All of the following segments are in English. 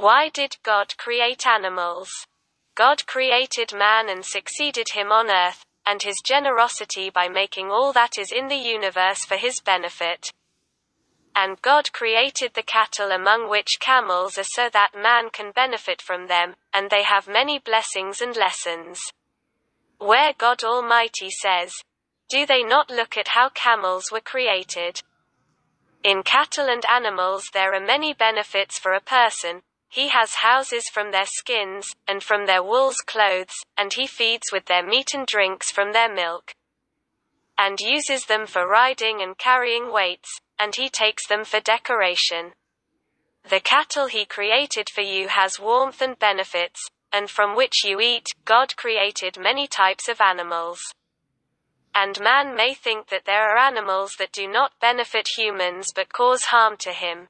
Why did God create animals? God created man and succeeded him on earth, and his generosity by making all that is in the universe for his benefit. And God created the cattle among which camels are so that man can benefit from them, and they have many blessings and lessons. Where God Almighty says, Do they not look at how camels were created? In cattle and animals there are many benefits for a person, he has houses from their skins, and from their wools clothes, and he feeds with their meat and drinks from their milk. And uses them for riding and carrying weights, and he takes them for decoration. The cattle he created for you has warmth and benefits, and from which you eat, God created many types of animals. And man may think that there are animals that do not benefit humans but cause harm to him.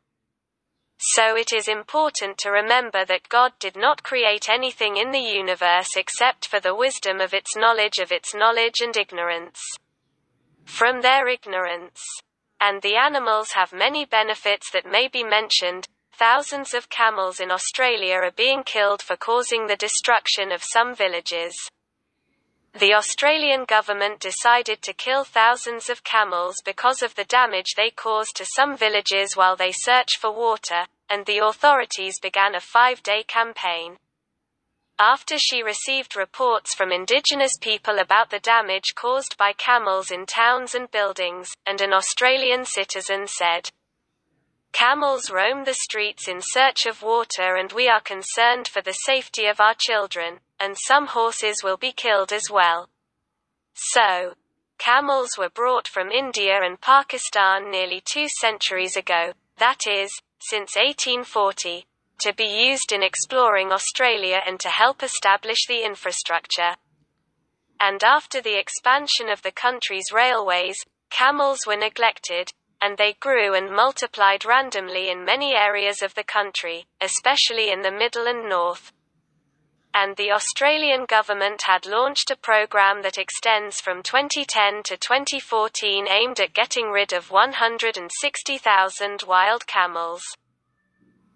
So it is important to remember that God did not create anything in the universe except for the wisdom of its knowledge of its knowledge and ignorance. From their ignorance. And the animals have many benefits that may be mentioned. Thousands of camels in Australia are being killed for causing the destruction of some villages. The Australian government decided to kill thousands of camels because of the damage they caused to some villages while they search for water, and the authorities began a five-day campaign. After she received reports from indigenous people about the damage caused by camels in towns and buildings, and an Australian citizen said, Camels roam the streets in search of water and we are concerned for the safety of our children, and some horses will be killed as well. So, camels were brought from India and Pakistan nearly two centuries ago, that is, since 1840, to be used in exploring Australia and to help establish the infrastructure. And after the expansion of the country's railways, camels were neglected, and they grew and multiplied randomly in many areas of the country, especially in the middle and north. And the Australian government had launched a program that extends from 2010 to 2014 aimed at getting rid of 160,000 wild camels.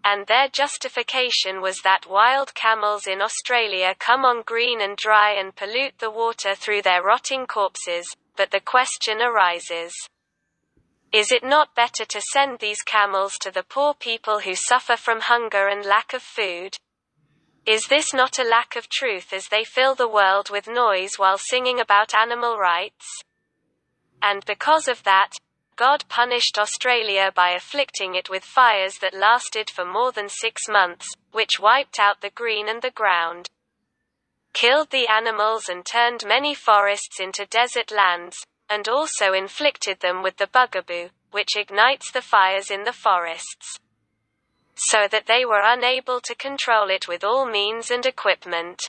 And their justification was that wild camels in Australia come on green and dry and pollute the water through their rotting corpses, but the question arises. Is it not better to send these camels to the poor people who suffer from hunger and lack of food? Is this not a lack of truth as they fill the world with noise while singing about animal rights? And because of that, God punished Australia by afflicting it with fires that lasted for more than six months, which wiped out the green and the ground, killed the animals and turned many forests into desert lands, and also inflicted them with the bugaboo, which ignites the fires in the forests. So that they were unable to control it with all means and equipment.